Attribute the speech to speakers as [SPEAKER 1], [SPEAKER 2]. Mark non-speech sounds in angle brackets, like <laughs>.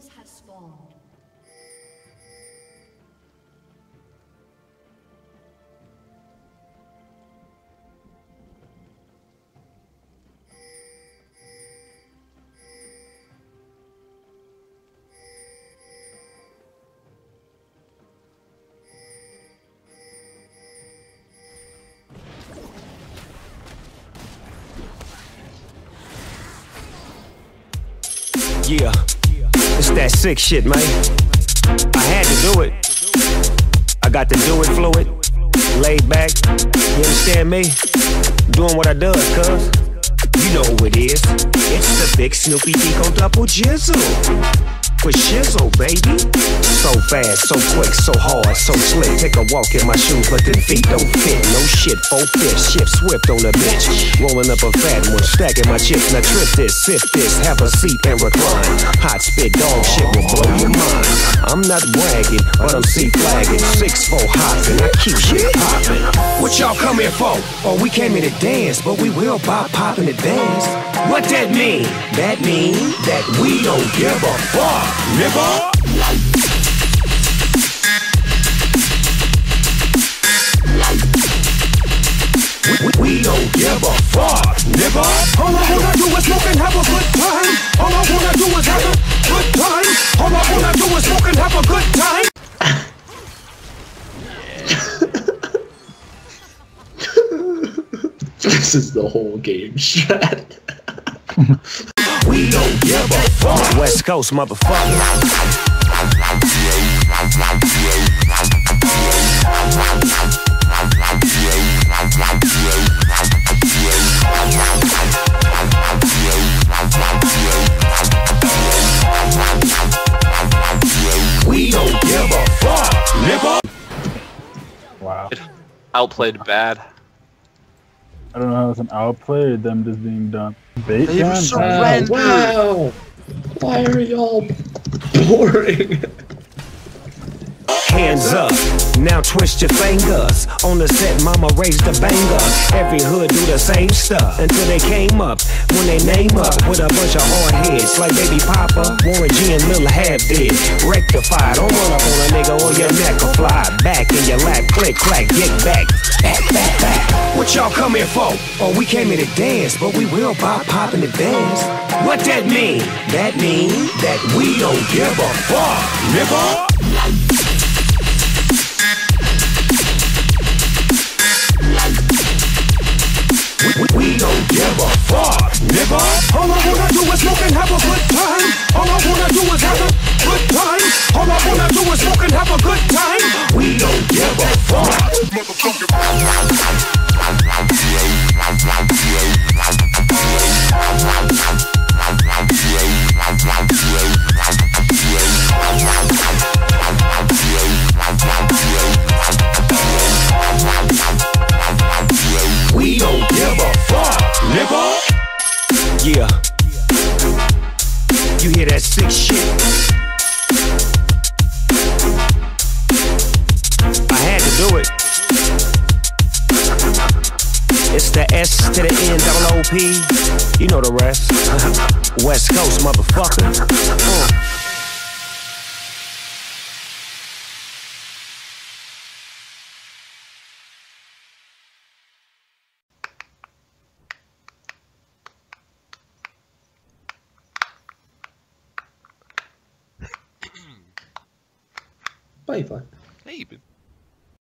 [SPEAKER 1] Minions have spawned.
[SPEAKER 2] Yeah, it's that sick shit, man. I had to do it. I got to do it fluid, laid back. You understand me? Doing what I does, cuz. You know who it is. It's the big Snoopy Deco double jizzle for shizzle, baby. So fast, so quick, so hard, so slick. Take a walk in my shoes, but them feet don't fit. No shit, full fit, shift swift on the bitch. Rolling up a fat one, stacking my chips. Now trip this, sip this, have a seat and recline. Hot spit, dog shit will blow your mind. I'm not bragging, but I'm sea flagging. Six four hopping, I keep shit popping. What y'all come here for? Oh, we came here to dance, but we will pop popping to dance. What that mean? That mean that we don't give a fuck nigga. We, don't give a fuck, nigga. All I wanna do is smoke and have a good time. All I wanna do is have a good time. All I wanna do is smoke and have a good time.
[SPEAKER 3] this is the whole game <laughs> strat.
[SPEAKER 2] We don't give a fuck. West Coast, motherfucker. We don't give a fuck, nigga.
[SPEAKER 4] Wow.
[SPEAKER 5] Outplayed bad.
[SPEAKER 4] I don't know how it's an outplay or them just being done. Bait
[SPEAKER 5] They've
[SPEAKER 4] time?
[SPEAKER 5] sur-
[SPEAKER 4] Uh,
[SPEAKER 5] Surrender.
[SPEAKER 3] wow! Why are y'all boring?
[SPEAKER 2] Hands up, now twist your fingers. On the set, mama raised the banger. Every hood do the same stuff until they came up. When they name up with a bunch of hard heads, like Baby Papa, Warren G, and Lil Half Dead. Rectify, don't run up on a nigga or your neck will fly. Back in your lap, click, clack, get back. Back, back, back. What y'all come here for? Oh, we came here to dance, but we will pop, pop in the dance. What that mean? That mean that we don't give a fuck, nigga. Is smoke and have a good time. All I wanna do is have a good time. All I wanna do is smoke and have a good time. We don't give a fuck. We don't give a fuck, nigga. Yeah. Hear that sick shit? I had to do it. It's the S to the N double O P. You know the rest. <laughs> West Coast motherfucker. Uh.
[SPEAKER 3] Bye bye.
[SPEAKER 5] Hey,